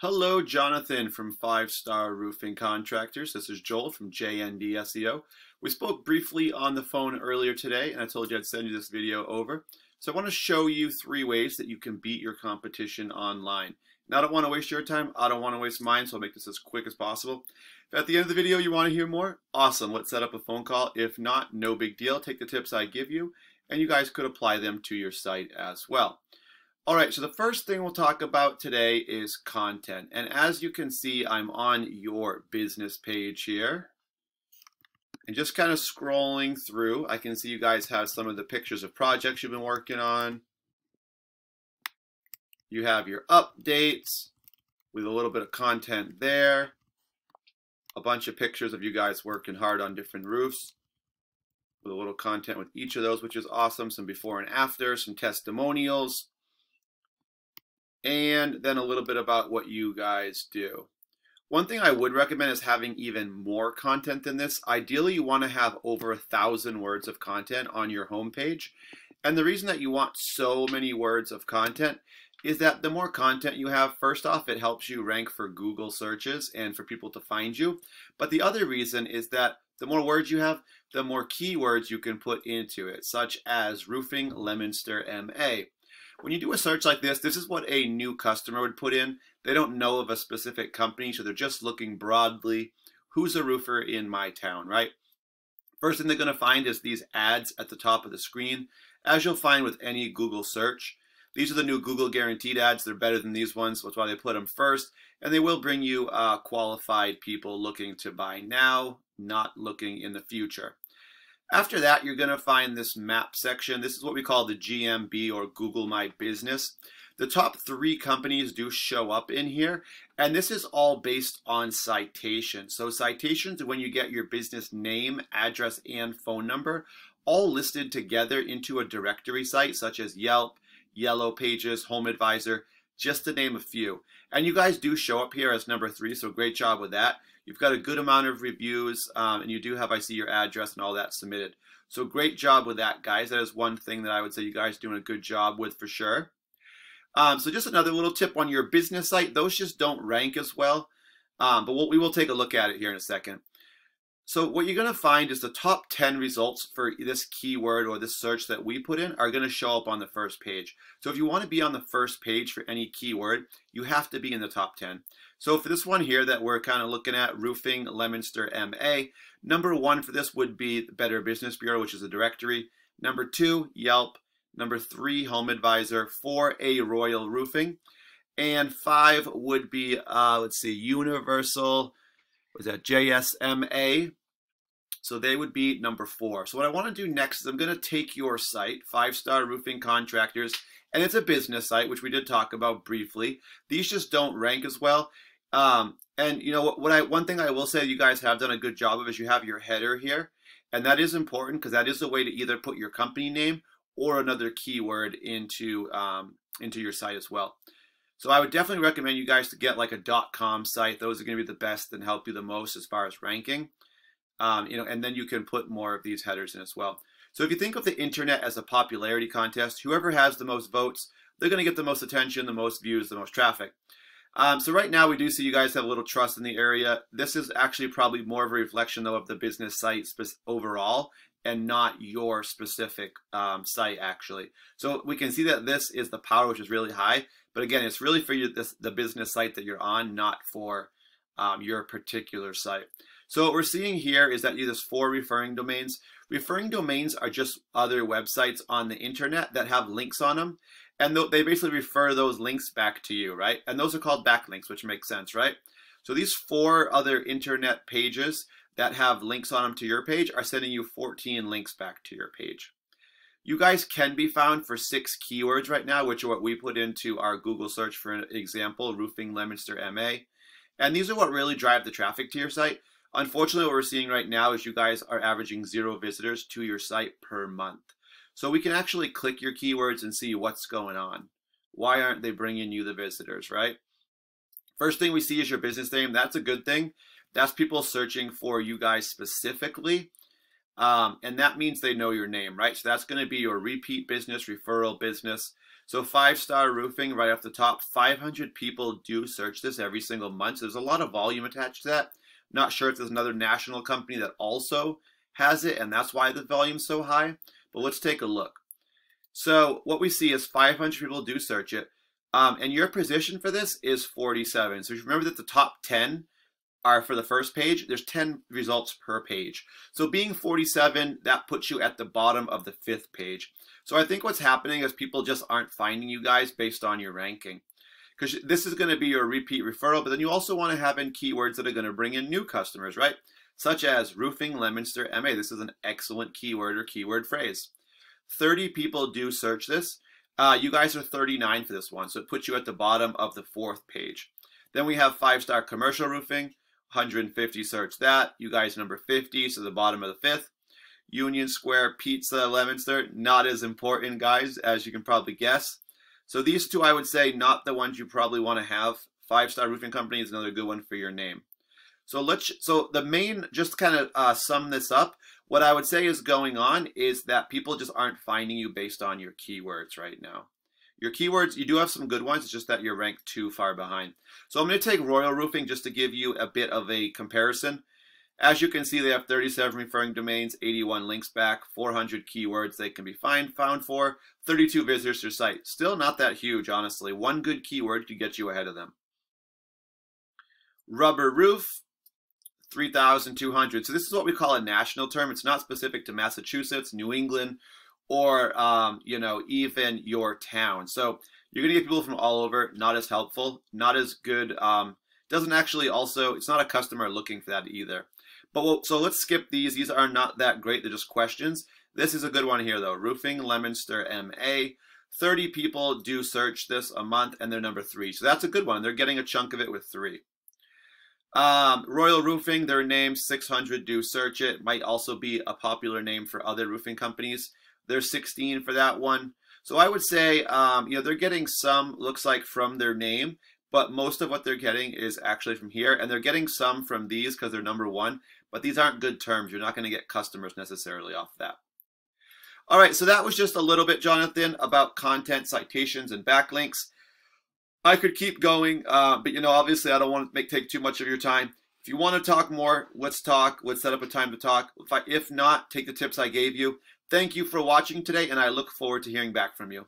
Hello, Jonathan from Five Star Roofing Contractors. This is Joel from JND SEO. We spoke briefly on the phone earlier today, and I told you I'd send you this video over. So I want to show you three ways that you can beat your competition online. Now, I don't want to waste your time. I don't want to waste mine, so I'll make this as quick as possible. If at the end of the video you want to hear more, awesome. Let's set up a phone call. If not, no big deal. Take the tips I give you, and you guys could apply them to your site as well. All right, so the first thing we'll talk about today is content. And as you can see, I'm on your business page here. And just kind of scrolling through, I can see you guys have some of the pictures of projects you've been working on. You have your updates with a little bit of content there. A bunch of pictures of you guys working hard on different roofs with a little content with each of those, which is awesome. Some before and after, some testimonials and then a little bit about what you guys do. One thing I would recommend is having even more content than this. Ideally, you want to have over a thousand words of content on your homepage. And the reason that you want so many words of content is that the more content you have, first off, it helps you rank for Google searches and for people to find you. But the other reason is that the more words you have, the more keywords you can put into it, such as roofing Leominster MA. When you do a search like this, this is what a new customer would put in. They don't know of a specific company, so they're just looking broadly. Who's a roofer in my town, right? First thing they're going to find is these ads at the top of the screen. As you'll find with any Google search, these are the new Google guaranteed ads. They're better than these ones, so that's why they put them first. And they will bring you uh, qualified people looking to buy now, not looking in the future. After that, you're going to find this map section. This is what we call the GMB or Google My Business. The top three companies do show up in here, and this is all based on citations. So citations when you get your business name, address, and phone number all listed together into a directory site such as Yelp, Yellow Pages, Home Advisor, just to name a few. And you guys do show up here as number three, so great job with that. You've got a good amount of reviews, um, and you do have, I see, your address and all that submitted. So great job with that, guys. That is one thing that I would say you guys doing a good job with for sure. Um, so just another little tip on your business site. Those just don't rank as well, um, but we'll, we will take a look at it here in a second. So what you're going to find is the top 10 results for this keyword or this search that we put in are going to show up on the first page. So if you want to be on the first page for any keyword, you have to be in the top 10. So for this one here that we're kind of looking at, roofing Leominster MA, number one for this would be the Better Business Bureau, which is a directory. Number two, Yelp. Number three, Home Advisor. Four, A Royal Roofing. And five would be, uh, let's see, Universal was that JSMA. So they would be number four. So what I want to do next is I'm going to take your site, Five Star Roofing Contractors, and it's a business site, which we did talk about briefly. These just don't rank as well. Um, and you know what, what I one thing I will say you guys have done a good job of is you have your header here, and that is important because that is a way to either put your company name or another keyword into um, into your site as well. So I would definitely recommend you guys to get like a .com site. Those are going to be the best and help you the most as far as ranking. Um, you know, and then you can put more of these headers in as well. So if you think of the internet as a popularity contest, whoever has the most votes, they're going to get the most attention, the most views, the most traffic. Um, so right now we do see you guys have a little trust in the area. This is actually probably more of a reflection though of the business site overall and not your specific um, site actually. So we can see that this is the power which is really high. But again, it's really for this, the business site that you're on, not for um, your particular site. So what we're seeing here is that you there's four referring domains. Referring domains are just other websites on the internet that have links on them. And they basically refer those links back to you, right? And those are called backlinks, which makes sense, right? So these four other internet pages that have links on them to your page are sending you 14 links back to your page. You guys can be found for six keywords right now, which are what we put into our Google search for an example, roofing Leominster MA. And these are what really drive the traffic to your site. Unfortunately, what we're seeing right now is you guys are averaging zero visitors to your site per month. So we can actually click your keywords and see what's going on. Why aren't they bringing you the visitors, right? First thing we see is your business name. That's a good thing. That's people searching for you guys specifically. Um, and that means they know your name, right? So that's going to be your repeat business, referral business. So five star roofing right off the top. 500 people do search this every single month. So there's a lot of volume attached to that. Not sure if there's another national company that also has it, and that's why the volume's so high. But let's take a look. So what we see is 500 people do search it, um, and your position for this is 47. So remember that the top 10 are for the first page. There's 10 results per page. So being 47, that puts you at the bottom of the fifth page. So I think what's happening is people just aren't finding you guys based on your ranking. Because this is going to be your repeat referral, but then you also want to have in keywords that are going to bring in new customers, right? Such as roofing Leominster MA. This is an excellent keyword or keyword phrase. 30 people do search this. Uh, you guys are 39 for this one, so it puts you at the bottom of the fourth page. Then we have five-star commercial roofing, 150 search that. You guys number 50, so the bottom of the fifth. Union Square Pizza Leominster, not as important, guys, as you can probably guess. So these two, I would say, not the ones you probably want to have. Five Star Roofing Company is another good one for your name. So let's. So the main, just kind of uh, sum this up. What I would say is going on is that people just aren't finding you based on your keywords right now. Your keywords, you do have some good ones. It's just that you're ranked too far behind. So I'm going to take Royal Roofing just to give you a bit of a comparison. As you can see, they have 37 referring domains, 81 links back, 400 keywords they can be find, found for, 32 visitors to site. Still not that huge, honestly. One good keyword could get you ahead of them. Rubber roof, 3,200. So this is what we call a national term. It's not specific to Massachusetts, New England, or, um, you know, even your town. So you're to get people from all over, not as helpful, not as good. Um, doesn't actually also, it's not a customer looking for that either. But we'll, so let's skip these. These are not that great. They're just questions. This is a good one here, though. Roofing Leominster MA. 30 people do search this a month, and they're number three. So that's a good one. They're getting a chunk of it with three. Um, Royal Roofing, their name, 600 do search it. Might also be a popular name for other roofing companies. There's 16 for that one. So I would say, um, you know, they're getting some, looks like, from their name, but most of what they're getting is actually from here. And they're getting some from these because they're number one. But these aren't good terms. You're not going to get customers necessarily off that. All right, so that was just a little bit, Jonathan, about content citations and backlinks. I could keep going, uh, but you know, obviously, I don't want to make take too much of your time. If you want to talk more, let's talk. Let's set up a time to talk. If, I, if not, take the tips I gave you. Thank you for watching today, and I look forward to hearing back from you.